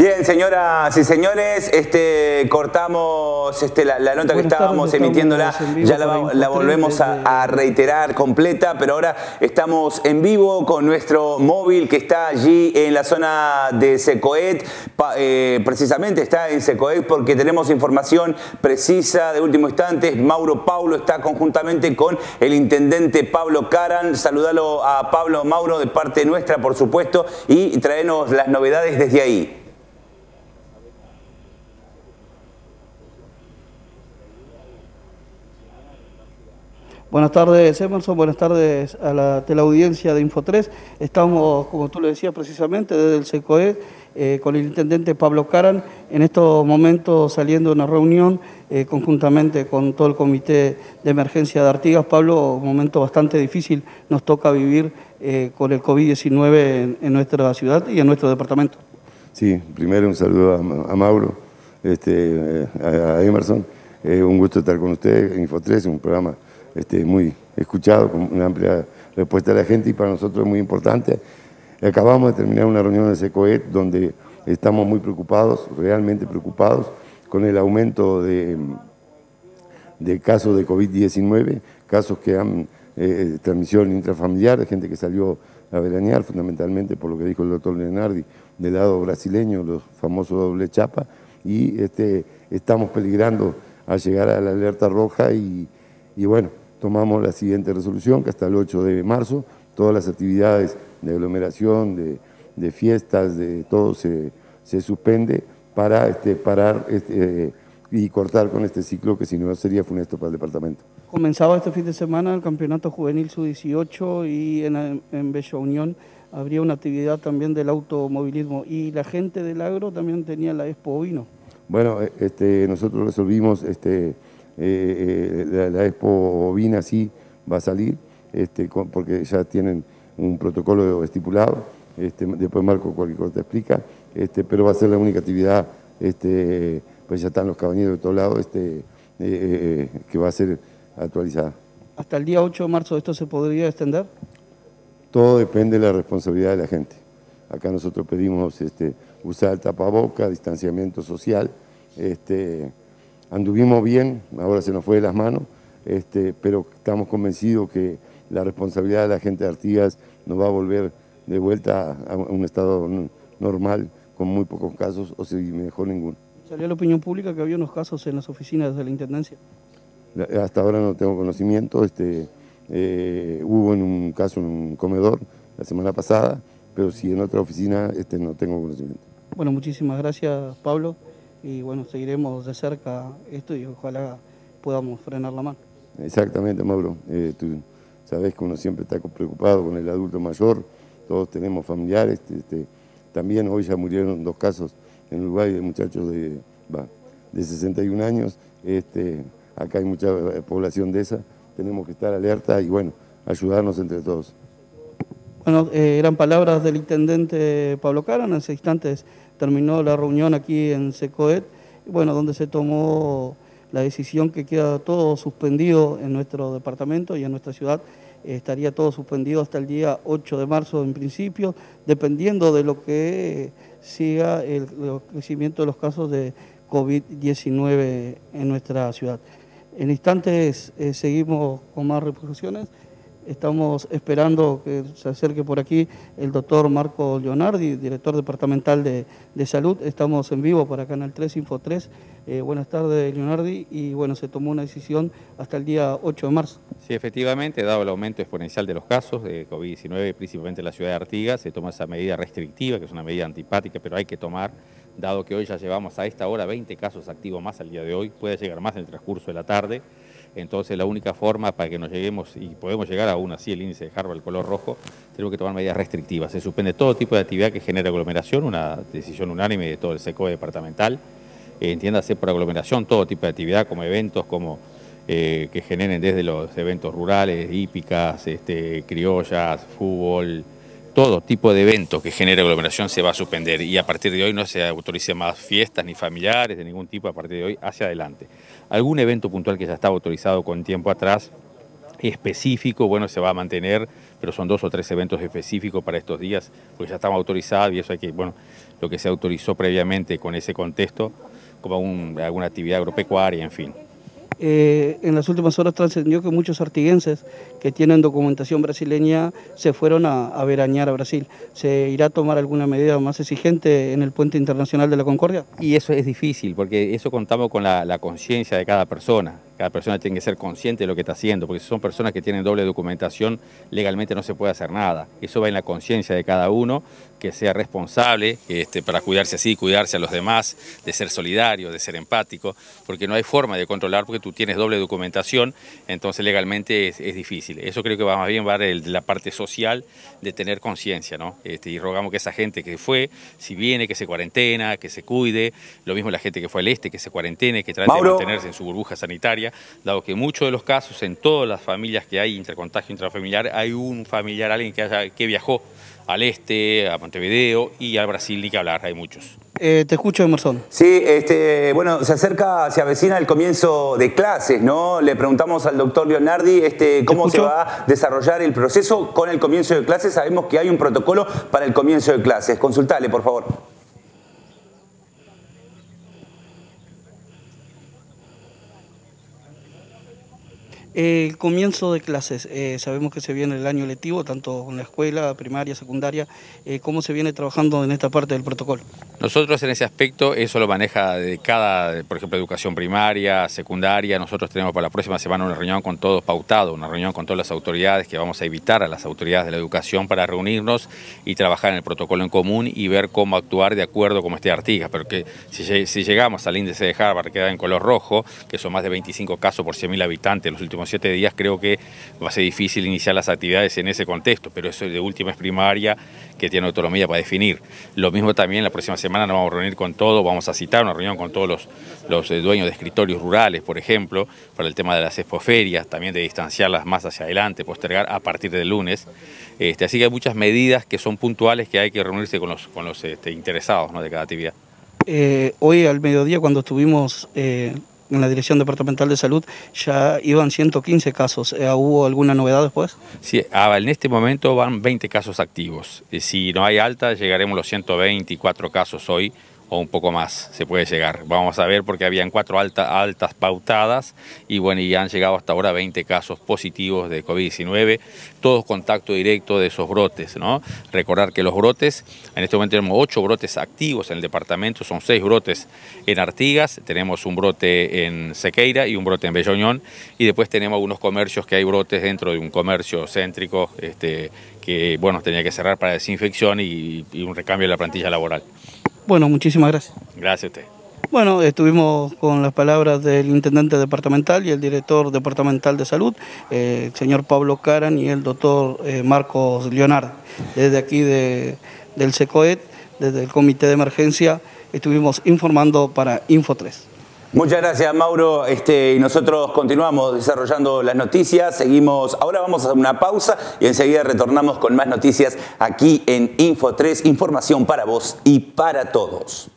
Bien, señoras y señores, este, cortamos este, la, nota que estábamos emitiéndola, ya la, volvemos a, reiterar completa, pero ahora estamos en vivo con nuestro móvil que está allí en la zona de Secoet, eh, precisamente está en Secoet porque tenemos información precisa de último instante. Mauro Paulo está conjuntamente con el intendente Pablo Caran. Saludalo a Pablo Mauro de parte nuestra, por supuesto, y traenos las novedades desde ahí. Buenas tardes, Emerson. Buenas tardes a la teleaudiencia de Info3. Estamos, como tú le decías precisamente, desde el SECOE eh, con el intendente Pablo Caran, en estos momentos saliendo de una reunión eh, conjuntamente con todo el comité de emergencia de Artigas. Pablo, un momento bastante difícil nos toca vivir eh, con el COVID-19 en, nuestra ciudad y en nuestro departamento. Sí, primero un saludo a, Mauro, este, a, Emerson. un gusto estar con usted, Info3, un programa este, muy escuchado, con una amplia respuesta de la gente y para nosotros es muy importante. Acabamos de terminar una reunión de SECOET donde estamos muy preocupados, realmente preocupados, con el aumento de, de casos de COVID-19, casos que han eh, transmisión intrafamiliar, gente que salió a veranear, fundamentalmente por lo que dijo el doctor Leonardi, del lado brasileño, los famosos doble chapa, y este, estamos peligrando a llegar a la alerta roja y, y bueno, tomamos la siguiente resolución, que hasta el 8 de marzo todas las actividades de aglomeración, de, fiestas, de todo se, suspende para este, parar este, y cortar con este ciclo que si no sería funesto para el departamento. Comenzaba este fin de semana el Campeonato Juvenil Sub-18 y en, en Bella Unión habría una actividad también del automovilismo y la gente del agro también tenía la Expo Vino. Bueno, este, nosotros resolvimos este, eh, eh, la, Expo Ovina sí va a salir, este, porque ya tienen un protocolo estipulado, este, después Marco cualquier cosa te explica, este, pero va a ser la única actividad, este, pues ya están los caballeros de todos lados, este, eh, que va a ser actualizada. ¿Hasta el día 8 de marzo esto se podría extender? Todo depende de la responsabilidad de la gente. Acá nosotros pedimos este, usar el tapaboca, distanciamiento social, este, anduvimos bien, ahora se nos fue de las manos, este, pero estamos convencidos que la responsabilidad de la gente de Artigas nos va a volver de vuelta a un estado normal con muy pocos casos o si mejor ninguno. ¿Salió la opinión pública que había unos casos en las oficinas de la Intendencia? Hasta ahora no tengo conocimiento, este, eh, hubo en un caso en un comedor la semana pasada, pero si en otra oficina este, no tengo conocimiento. Bueno, muchísimas gracias Pablo y bueno, seguiremos de cerca esto y ojalá podamos frenar la mano. Exactamente, Mauro. Eh, tú sabes que uno siempre está preocupado con el adulto mayor, todos tenemos familiares. Este, este también hoy ya murieron dos casos en Uruguay de muchachos de, de 61 años. Este, acá hay mucha eh, población de esa, tenemos que estar alerta y bueno, ayudarnos entre todos. Bueno, eh, eran palabras del intendente Pablo Cara, en ese instantes terminó la reunión aquí en Secoet, bueno, donde se tomó la decisión que queda todo suspendido en nuestro departamento y en nuestra ciudad. estaría todo suspendido hasta el día 8 de marzo en principio, dependiendo de lo que siga el, crecimiento de los casos de COVID-19 en nuestra ciudad. En instantes eh, seguimos con más repercusiones. Estamos esperando que se acerque por aquí el doctor Marco Leonardi, director departamental de, salud. Estamos en vivo para Canal 3, Info 3. Eh, buenas tardes, Leonardi. Y bueno, se tomó una decisión hasta el día 8 de marzo. Sí, efectivamente, dado el aumento exponencial de los casos de COVID-19, principalmente en la ciudad de Artigas, se toma esa medida restrictiva, que es una medida antipática, pero hay que tomar, dado que hoy ya llevamos a esta hora 20 casos activos más al día de hoy, puede llegar más en el transcurso de la tarde. Entonces la única forma para que nos lleguemos y podemos llegar aún así el índice de Harvard, el color rojo, tenemos que tomar medidas restrictivas. Se suspende todo tipo de actividad que genere aglomeración, una decisión unánime de todo el SECO departamental. Eh, entiéndase por aglomeración todo tipo de actividad como eventos, como eh, que generen desde los eventos rurales, hípicas, este, criollas, fútbol, todo tipo de evento que genere aglomeración se va a suspender y a partir de hoy no se autorice más fiestas ni familiares de ningún tipo a partir de hoy hacia adelante. Algún evento puntual que ya estaba autorizado con tiempo atrás específico, bueno, se va a mantener, pero son dos o tres eventos específicos para estos días, porque ya estamos autorizados y eso hay que, bueno, lo que se autorizó previamente con ese contexto, como alguna actividad agropecuaria, en fin. Eh, en las últimas horas trascendió que muchos artiguenses que tienen documentación brasileña se fueron a, a, veranear a Brasil. ¿Se irá a tomar alguna medida más exigente en el puente internacional de la Concordia? Y eso es difícil, porque eso contamos con la conciencia de cada persona. Cada persona tiene que ser consciente de lo que está haciendo, porque si son personas que tienen doble documentación, legalmente no se puede hacer nada. Eso va en la conciencia de cada uno, que sea responsable este, para cuidarse así, cuidarse a los demás, de ser solidario, de ser empático, porque no hay forma de controlar porque tú tienes doble documentación, entonces legalmente es, difícil. Eso creo que va más bien va de la parte social de tener conciencia, ¿no? Este, y rogamos que esa gente que fue, si viene, que se cuarentena, que se cuide, lo mismo la gente que fue al este, que se cuarentene, que trate de mantenerse en su burbuja sanitaria, dado que muchos de los casos, en todas las familias que hay intercontagio intrafamiliar, hay un familiar, alguien que, haya, que viajó al este, a Montevideo y al Brasil, ni que hablar, hay muchos. Eh, te escucho, Emerson. Sí, este, bueno, se acerca, se avecina el comienzo de clases, ¿no? Le preguntamos al doctor Leonardi este, cómo se va a desarrollar el proceso con el comienzo de clases. Sabemos que hay un protocolo para el comienzo de clases. Consultale, por favor. El comienzo de clases, eh, sabemos que se viene el año lectivo, tanto en la escuela, primaria, secundaria. Eh, ¿Cómo se viene trabajando en esta parte del protocolo? Nosotros en ese aspecto, eso lo maneja de cada, por ejemplo, educación primaria, secundaria. Nosotros tenemos para la próxima semana una reunión con todos pautado, una reunión con todas las autoridades que vamos a invitar a las autoridades de la educación para reunirnos y trabajar en el protocolo en común y ver cómo actuar de acuerdo con este Artigas. Pero que si, si llegamos al índice de Harvard que da en color rojo, que son más de 25 casos por 100.000 habitantes en los últimos siete días, creo que va a ser difícil iniciar las actividades en ese contexto, pero eso de última es primaria que tiene autonomía para definir. Lo mismo también la próxima semana nos vamos a reunir con todos, vamos a citar una reunión con todos los, los eh, dueños de escritorios rurales, por ejemplo, para el tema de las expoferias, también de distanciarlas más hacia adelante, postergar a partir del lunes. Este, así que hay muchas medidas que son puntuales que hay que reunirse con los, con los este, interesados de cada actividad. Eh, hoy al mediodía cuando estuvimos eh, en la Dirección Departamental de Salud ya iban 115 casos. Eh, ¿Hubo alguna novedad después? Sí, ah, en este momento van 20 casos activos. Si no hay alta, llegaremos a los 124 casos hoy o un poco más se puede llegar. Vamos a ver porque habían cuatro altas pautadas y bueno, y han llegado hasta ahora 20 casos positivos de COVID-19, todos contacto directo de esos brotes, ¿no? Recordar que los brotes, en este momento tenemos ocho brotes activos en el departamento, son seis brotes en Artigas, tenemos un brote en Sequeira y un brote en Belloñón y después tenemos algunos comercios que hay brotes dentro de un comercio céntrico este, que bueno, tenía que cerrar para desinfección y un recambio de la plantilla laboral. Bueno, muchísimas gracias. Gracias a usted. Bueno, estuvimos con las palabras del intendente departamental y el director departamental de salud, eh, el señor Pablo Caran y el doctor eh, Marcos Leonardo. Desde aquí de, del SECOET, desde el comité de emergencia, estuvimos informando para Info 3. Muchas gracias, Mauro. Este, y nosotros continuamos desarrollando las noticias. Seguimos. Ahora vamos a una pausa y enseguida retornamos con más noticias aquí en Info 3. Información para vos y para todos.